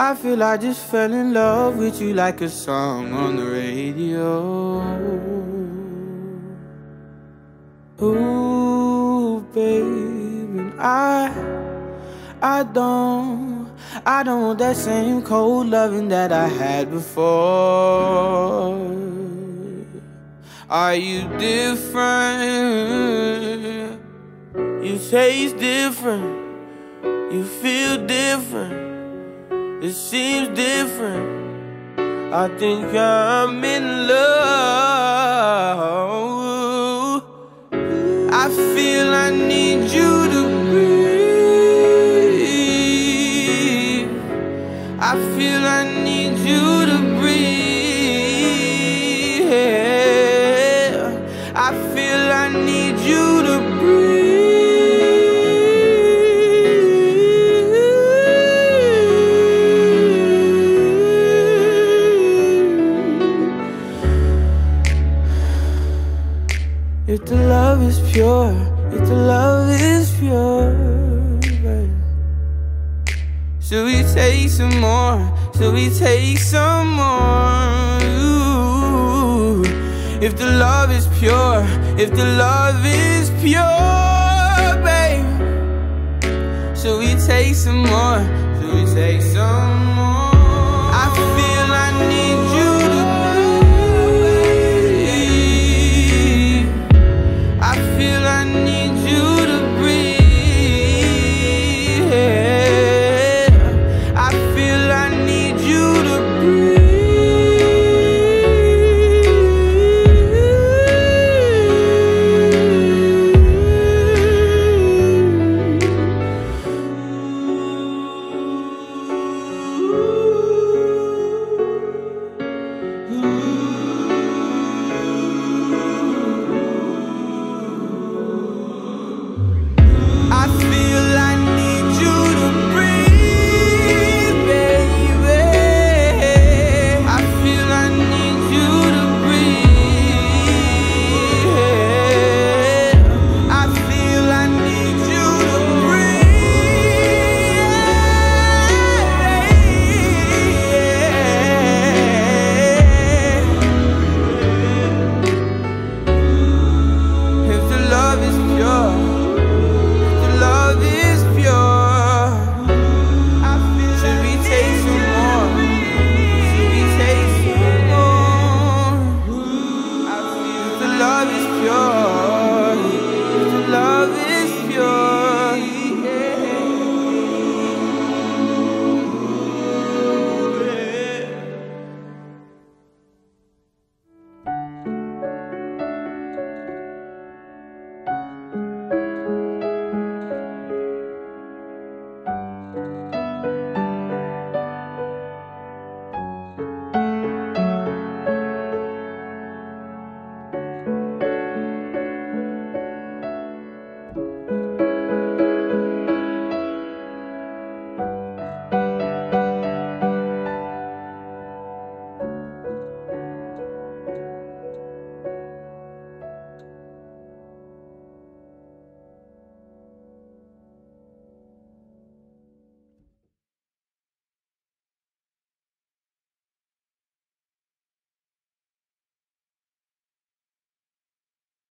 I feel I just fell in love with you like a song on the radio. Ooh, baby, I, I don't, I don't want that same cold loving that I had before. Are you different? You taste different. You feel different. It seems different. I think I'm in love. I feel I need you to breathe. I feel I need you to breathe. Pure, if the love is pure. Should we take some more? Should we take some more? Ooh. If the love is pure, if the love is pure, babe. Should we take some more? Should we take some more?